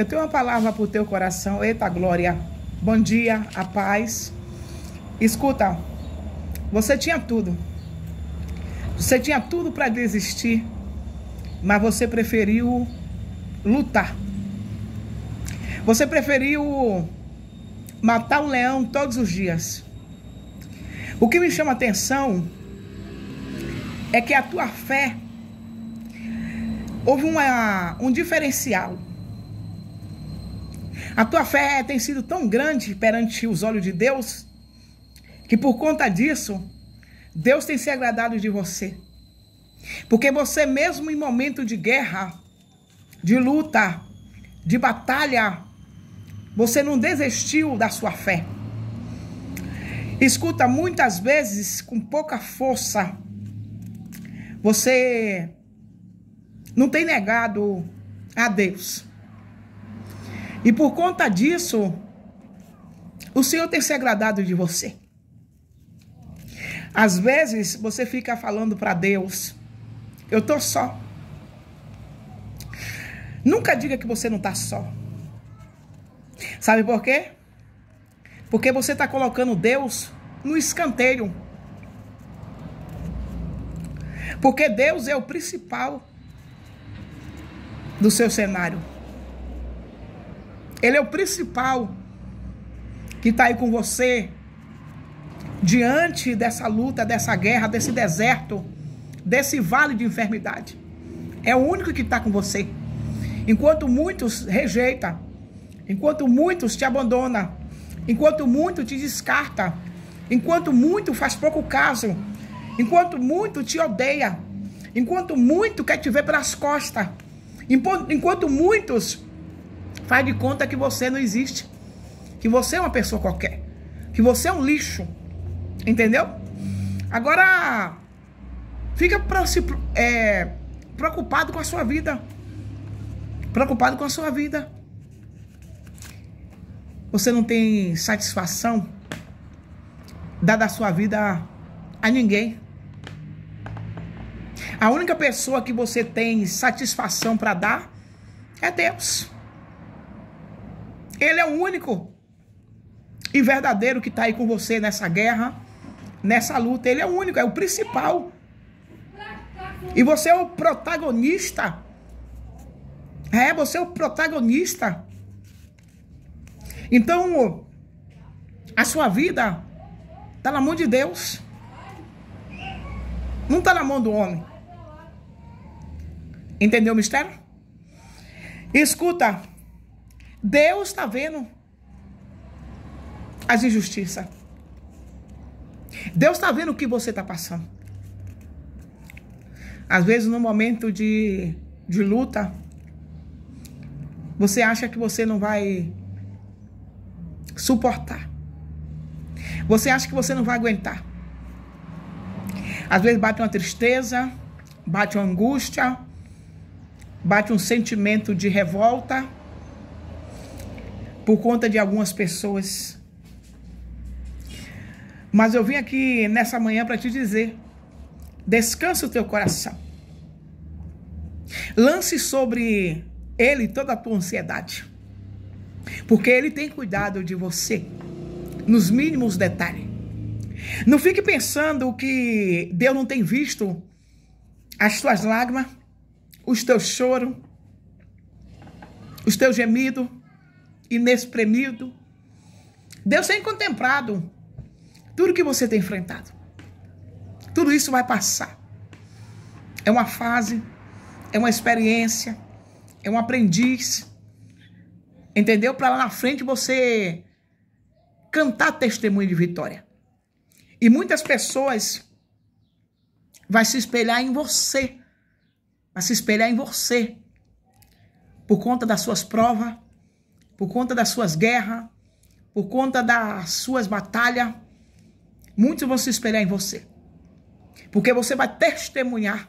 Eu tenho uma palavra para o teu coração. Eita glória. Bom dia, a paz. Escuta, você tinha tudo. Você tinha tudo para desistir, mas você preferiu lutar. Você preferiu matar um leão todos os dias. O que me chama atenção é que a tua fé houve uma, um diferencial. A tua fé tem sido tão grande perante os olhos de Deus que por conta disso Deus tem se agradado de você. Porque você mesmo em momento de guerra, de luta, de batalha, você não desistiu da sua fé. Escuta, muitas vezes com pouca força, você não tem negado a Deus. E por conta disso, o Senhor tem se agradado de você. Às vezes você fica falando para Deus, eu tô só. Nunca diga que você não tá só. Sabe por quê? Porque você está colocando Deus no escanteio. Porque Deus é o principal do seu cenário. Ele é o principal que está aí com você diante dessa luta, dessa guerra, desse deserto, desse vale de enfermidade. É o único que está com você. Enquanto muitos rejeitam, enquanto muitos te abandonam, enquanto muito te descarta, enquanto muito faz pouco caso, enquanto muito te odeia, enquanto muito quer te ver pelas costas, enquanto muitos faz de conta que você não existe, que você é uma pessoa qualquer, que você é um lixo, entendeu? Agora fica é, preocupado com a sua vida, preocupado com a sua vida. Você não tem satisfação dada a sua vida a ninguém. A única pessoa que você tem satisfação para dar é Deus. Ele é o único e verdadeiro que está aí com você nessa guerra, nessa luta. Ele é o único, é o principal. E você é o protagonista. É, você é o protagonista então, a sua vida está na mão de Deus. Não está na mão do homem. Entendeu o mistério? Escuta, Deus está vendo as injustiças. Deus está vendo o que você está passando. Às vezes, no momento de, de luta, você acha que você não vai suportar. Você acha que você não vai aguentar. Às vezes bate uma tristeza, bate uma angústia, bate um sentimento de revolta por conta de algumas pessoas. Mas eu vim aqui nessa manhã para te dizer: descansa o teu coração. Lance sobre ele toda a tua ansiedade. Porque Ele tem cuidado de você nos mínimos detalhes. Não fique pensando que Deus não tem visto as tuas lágrimas, os teus choros, os teus gemidos inexprimidos. Deus tem contemplado tudo que você tem enfrentado. Tudo isso vai passar. É uma fase, é uma experiência, é um aprendiz Entendeu? Para lá na frente você cantar testemunho de vitória. E muitas pessoas vai se espelhar em você. Vai se espelhar em você. Por conta das suas provas, por conta das suas guerras, por conta das suas batalhas. Muitos vão se espelhar em você. Porque você vai testemunhar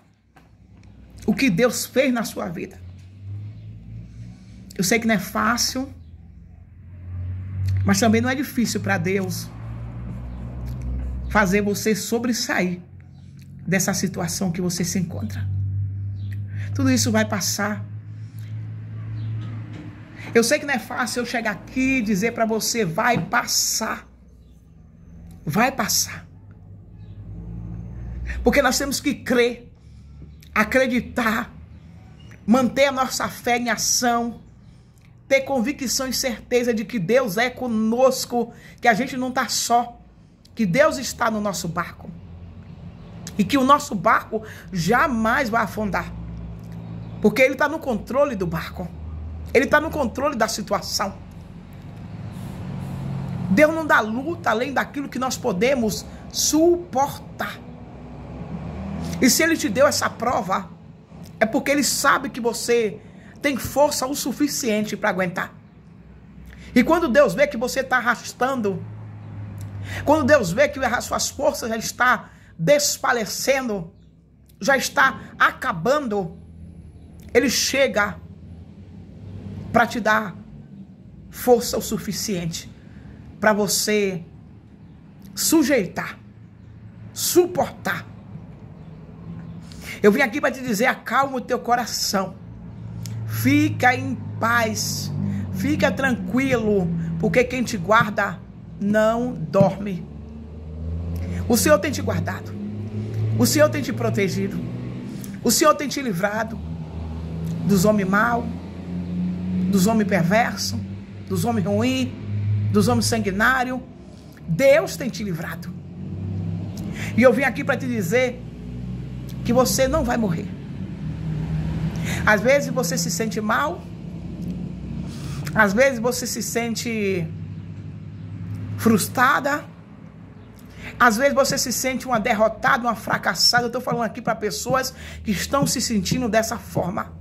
o que Deus fez na sua vida. Eu sei que não é fácil, mas também não é difícil para Deus fazer você sobressair dessa situação que você se encontra. Tudo isso vai passar. Eu sei que não é fácil eu chegar aqui e dizer para você, vai passar. Vai passar. Porque nós temos que crer, acreditar, manter a nossa fé em ação, ter convicção e certeza de que Deus é conosco, que a gente não está só, que Deus está no nosso barco. E que o nosso barco jamais vai afundar. Porque Ele está no controle do barco. Ele está no controle da situação. Deus não dá luta além daquilo que nós podemos suportar. E se Ele te deu essa prova, é porque Ele sabe que você tem força o suficiente para aguentar. E quando Deus vê que você está arrastando, quando Deus vê que as suas forças já está desfalecendo, já está acabando, Ele chega para te dar força o suficiente para você sujeitar, suportar. Eu vim aqui para te dizer: acalma o teu coração, fica em paz, fica tranquilo, porque quem te guarda não dorme. O Senhor tem te guardado, o Senhor tem te protegido, o Senhor tem te livrado dos homens maus dos homens perversos, dos homens ruins, dos homens sanguinários. Deus tem te livrado. E eu vim aqui para te dizer que você não vai morrer. Às vezes você se sente mal, às vezes você se sente frustrada, às vezes você se sente uma derrotada, uma fracassada. Eu estou falando aqui para pessoas que estão se sentindo dessa forma.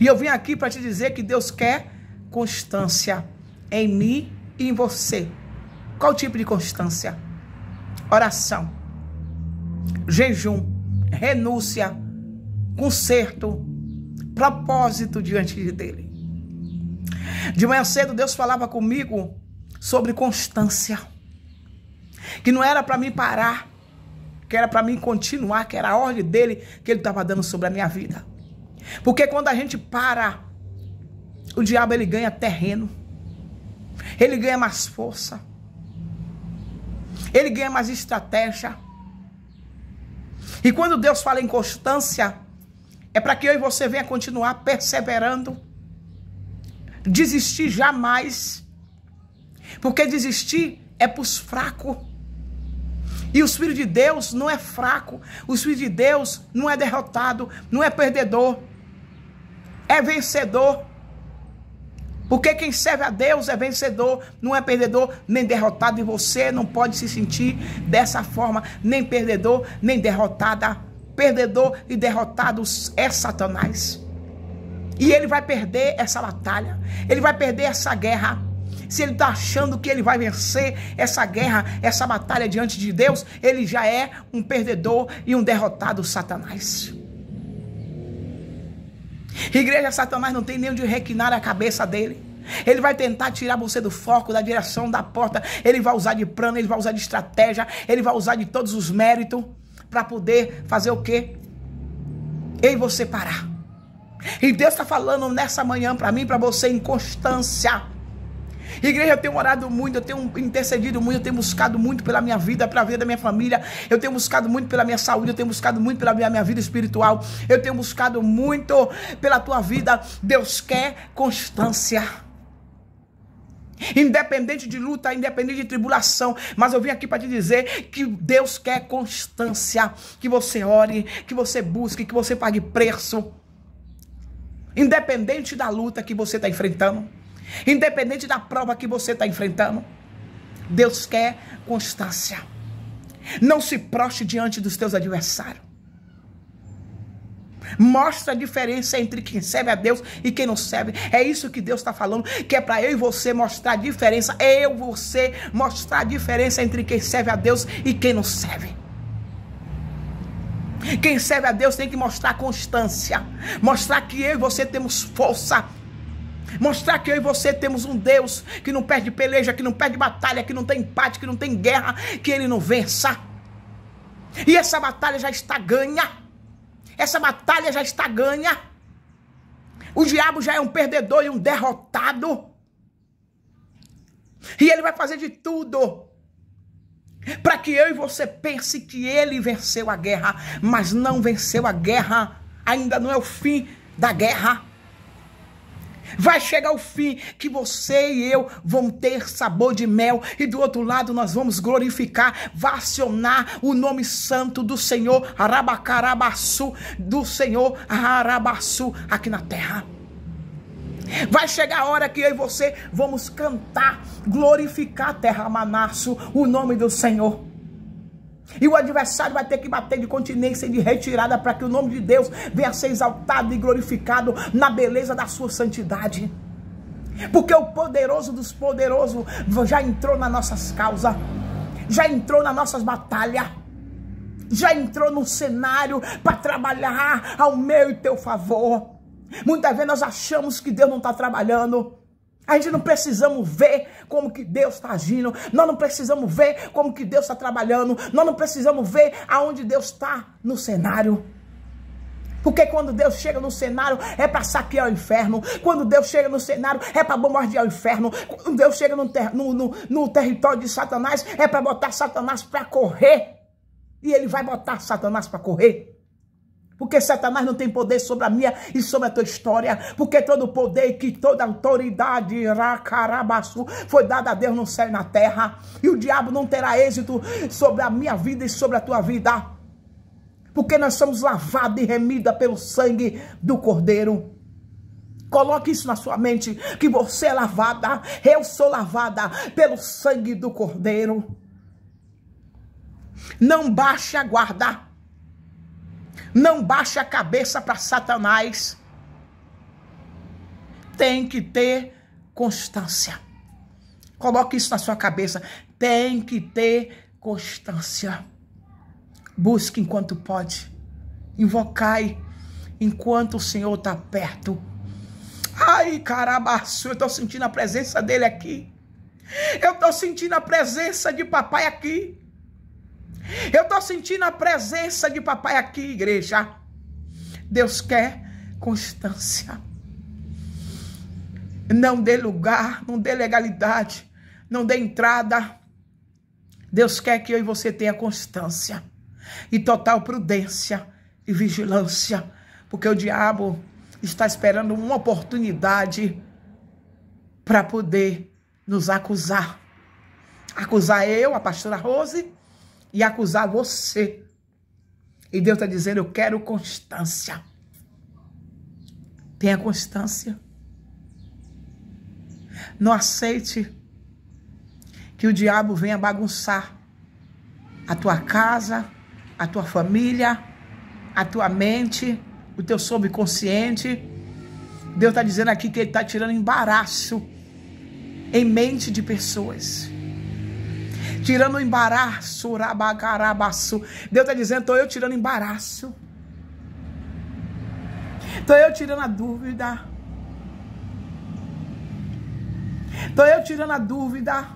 E eu vim aqui para te dizer que Deus quer constância em mim e em você. Qual tipo de constância? Oração, jejum, renúncia, conserto, propósito diante dele. De manhã cedo Deus falava comigo sobre constância. Que não era para mim parar, que era para mim continuar, que era a ordem dele que ele estava dando sobre a minha vida. Porque quando a gente para, o diabo ele ganha terreno. Ele ganha mais força. Ele ganha mais estratégia. E quando Deus fala em constância, é para que eu e você venha continuar perseverando. Desistir jamais. Porque desistir é para os fracos. E o Espírito de Deus não é fraco. O Espírito de Deus não é derrotado, não é perdedor é vencedor. Porque quem serve a Deus é vencedor, não é perdedor nem derrotado. E você não pode se sentir dessa forma, nem perdedor, nem derrotada. Perdedor e derrotado é Satanás. E ele vai perder essa batalha, ele vai perder essa guerra. Se ele está achando que ele vai vencer essa guerra, essa batalha diante de Deus, ele já é um perdedor e um derrotado Satanás. Igreja, Satanás não tem nem onde requinar a cabeça dele. Ele vai tentar tirar você do foco, da direção da porta. Ele vai usar de plano, ele vai usar de estratégia, ele vai usar de todos os méritos para poder fazer o quê? Eu e você parar. E Deus está falando nessa manhã para mim, para você, em constância. Igreja, eu tenho orado muito, eu tenho intercedido muito, eu tenho buscado muito pela minha vida, pela vida da minha família, eu tenho buscado muito pela minha saúde, eu tenho buscado muito pela minha, minha vida espiritual, eu tenho buscado muito pela tua vida. Deus quer constância. Independente de luta, independente de tribulação, mas eu vim aqui para te dizer que Deus quer constância, que você ore, que você busque, que você pague preço, independente da luta que você está enfrentando. Independente da prova que você está enfrentando, Deus quer constância. Não se proste diante dos teus adversários. Mostra a diferença entre quem serve a Deus e quem não serve. É isso que Deus está falando, que é para eu e você mostrar a diferença. Eu você mostrar a diferença entre quem serve a Deus e quem não serve. Quem serve a Deus tem que mostrar constância, mostrar que eu e você temos força Mostrar que eu e você temos um Deus que não perde peleja, que não perde batalha, que não tem empate, que não tem guerra, que ele não vença. E essa batalha já está ganha. Essa batalha já está ganha. O diabo já é um perdedor e um derrotado. E ele vai fazer de tudo para que eu e você pense que ele venceu a guerra, mas não venceu a guerra. Ainda não é o fim da guerra. Vai chegar o fim que você e eu vão ter sabor de mel e do outro lado nós vamos glorificar, vacionar o nome santo do Senhor, Arabacarabaçu, do Senhor Arabaçu aqui na terra. Vai chegar a hora que eu e você vamos cantar, glorificar terra Manasso, o nome do Senhor. E o adversário vai ter que bater de continência e de retirada para que o nome de Deus venha ser exaltado e glorificado na beleza da sua santidade. Porque o poderoso dos poderosos já entrou nas nossas causas, já entrou nas nossas batalhas, já entrou no cenário para trabalhar ao meu e teu favor. Muitas vezes nós achamos que Deus não está trabalhando. A gente não precisamos ver como que Deus está agindo. Nós não precisamos ver como que Deus está trabalhando. Nós não precisamos ver aonde Deus está no cenário. Porque quando Deus chega no cenário é para saquear o inferno. Quando Deus chega no cenário é para bombardear o inferno. Quando Deus chega no, ter no, no, no território de Satanás é para botar Satanás para correr. E ele vai botar Satanás para correr. Porque Satanás não tem poder sobre a minha e sobre a tua história. Porque todo poder que toda autoridade foi dada a Deus no céu e na terra. E o diabo não terá êxito sobre a minha vida e sobre a tua vida. Porque nós somos lavados e remidos pelo sangue do Cordeiro. Coloque isso na sua mente, que você é lavada, eu sou lavada pelo sangue do Cordeiro. Não baixe a guarda. Não baixe a cabeça para Satanás. Tem que ter constância. Coloque isso na sua cabeça. Tem que ter constância. Busque enquanto pode. Invocai enquanto o Senhor está perto. Ai, carabaço, eu estou sentindo a presença dele aqui. Eu estou sentindo a presença de papai aqui. Eu estou sentindo a presença de papai aqui, igreja. Deus quer constância. Não dê lugar, não dê legalidade, não dê entrada. Deus quer que eu e você tenha constância e total prudência e vigilância, porque o diabo está esperando uma oportunidade para poder nos acusar. Acusar eu, a pastora Rose, e acusar você. E Deus está dizendo: Eu quero constância. Tenha constância. Não aceite que o diabo venha bagunçar a tua casa, a tua família, a tua mente, o teu subconsciente. Deus está dizendo aqui que Ele está tirando embaraço em mente de pessoas tirando o embaraço, urabacarabaço. Deus está dizendo, estou eu tirando embaraço. Estou eu tirando a dúvida. Estou eu tirando a dúvida.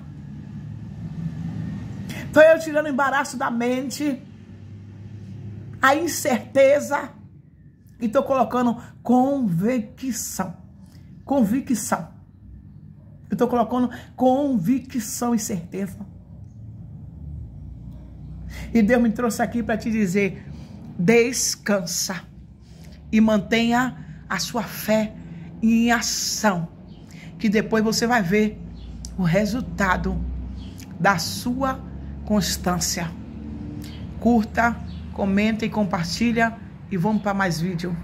Estou eu tirando o embaraço da mente. A incerteza. E estou colocando convicção. Convicção. Eu estou colocando convicção e certeza. E Deus me trouxe aqui para te dizer: descansa e mantenha a sua fé em ação, que depois você vai ver o resultado da sua constância. Curta, comenta e compartilha e vamos para mais vídeo.